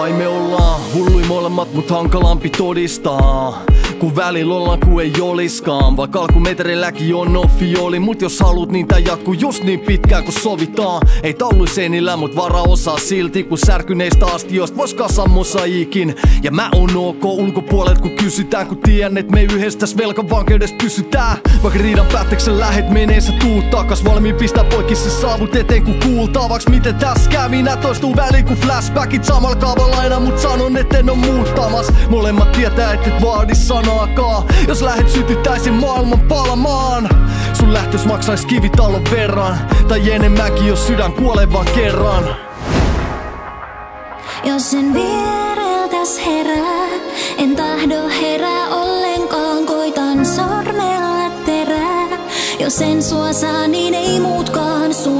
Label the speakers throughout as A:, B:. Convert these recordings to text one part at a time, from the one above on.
A: Kai me ollaan hullui molemmat, mut hankalampi todistaa Kun välillä ollaan ku ei oliskaan. Vaikka alkumetreilläkin on no fioli Mut jos haluut niin tää jatkuu just niin pitkään kun sovitaan. Ei taulu seinillä mut vara osaa silti Kun särkyneistä astioista vois kasa mosaiikin Ja mä oon ok ulkopuolet kun kysytään Kun tiedän et me yhdestäs velkavankeudesta pysytään. Vaikka riidan päätteksen lähet menee sä tuut takas. Valmiin pistää poikki se saavut eteen kun kuultaa Vaks miten tässä kävi minä toistuu väliin kun flashbackit samalla kaavalla aina Mut sanon etten on muuttamas. Molemmat tietää et et vaadi sanaakaan. Jos lähet sytyttäisin maailman palamaan Sun lähtös maksais kivitalon verran. Tai enemmänkin jos sydän kuolee vaan kerran.
B: Jos en viereltäs herää, en tahdo herää ollenkaan, koitan sormella terää. Jos en sua saa, niin ei muutkaan. Sun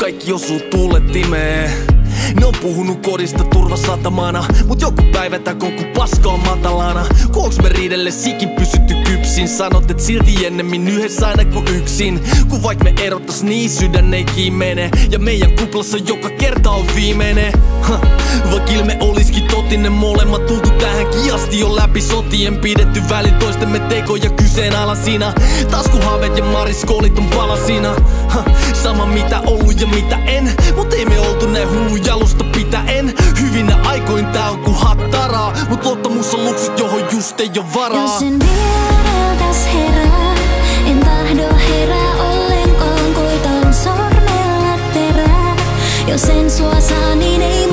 A: kaikki osuu tuulettimeen ne on puhunut kodista turvasatamana Mut joku päivä tää kun paska on matalana. Kun onks me riidelle sikin pysytty kypsin Sanot et silti ennemmin yhdessä aina kuin yksin. Kun vaik me erottas niin sydän ei kiimene. Ja meidän kuplassa joka kerta on viimeinen. Ha. Vaik ilme oliskin totinen molemmat tultu tähänkin asti jo läpi sotien. Pidetty välin toistemme tekoja kyseenalaisina. Taskuhaaveet ja mariskoolit on palasina. Sama mitä ollut ja mitä en. Mut ei me oltu näin hullu jalusta pitäen. Hyvinä aikoin tää on ku hattaraa Mut luottamus on luksut johon just ei oo varaa. Jos
B: en vielä herää En tahdo herää ollenkaan Koitan sormella terää. Jos en sua saa niin ei